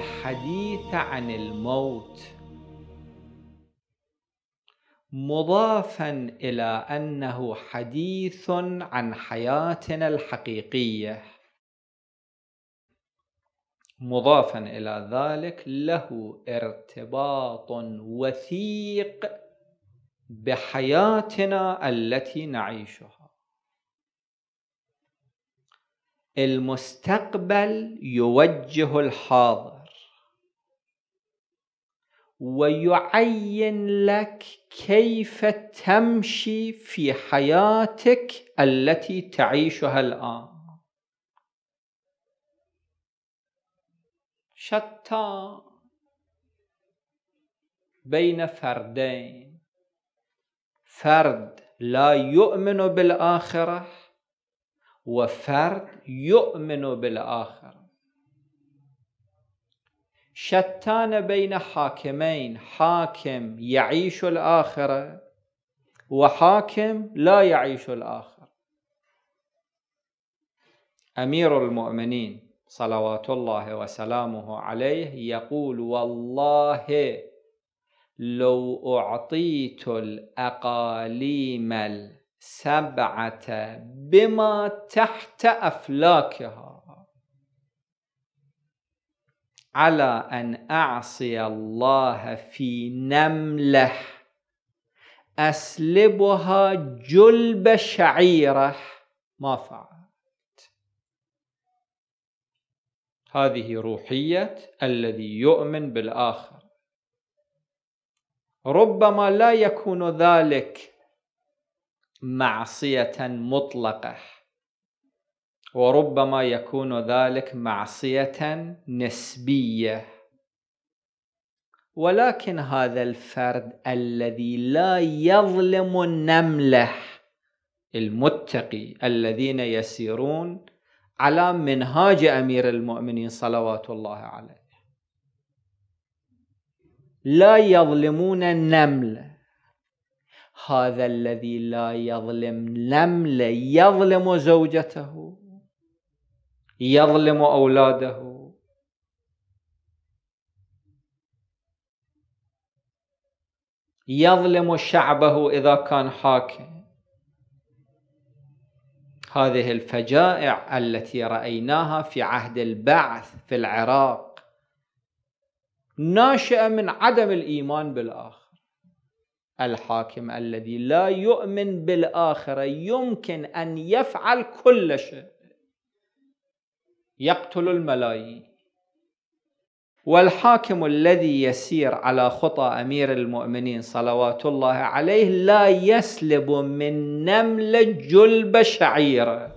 الحديث عن الموت. مضافا إلى أنه حديث عن حياتنا الحقيقية. مضافا إلى ذلك له ارتباط وثيق بحياتنا التي نعيشها. المستقبل يوجه الحاضر. ويعين لك كيف تمشي في حياتك التي تعيشها الآن. شتان بين فردين. فرد لا يؤمن بالآخرة وفرد يؤمن بالآخرة. شتان بين حاكمين حاكم يعيش الاخره وحاكم لا يعيش الاخره امير المؤمنين صلوات الله وسلامه عليه يقول والله لو اعطيت الاقاليم السبعة بما تحت افلاكها على أن أعصي الله في نمله أسلبها جلب شعيره. ما فعلت. هذه روحية الذي يؤمن بالآخر. ربما لا يكون ذلك معصية مطلقة. وربما يكون ذلك معصية نسبية. ولكن هذا الفرد الذي لا يظلم النملة المتقي الذين يسيرون على منهاج أمير المؤمنين صلوات الله عليه. لا يظلمون النمله هذا الذي لا يظلم نمله يظلم زوجته. يظلم أولاده. يظلم شعبه إذا كان حاكم. هذه الفجائع التي رأيناها في عهد البعث في العراق ناشئة من عدم الإيمان بالآخر. الحاكم الذي لا يؤمن بالآخرة يمكن أن يفعل كل شيء. يقتل الملايين. والحاكم الذي يسير على خطى أمير المؤمنين صلوات الله عليه لا يسلب من نمل جلب شعيره.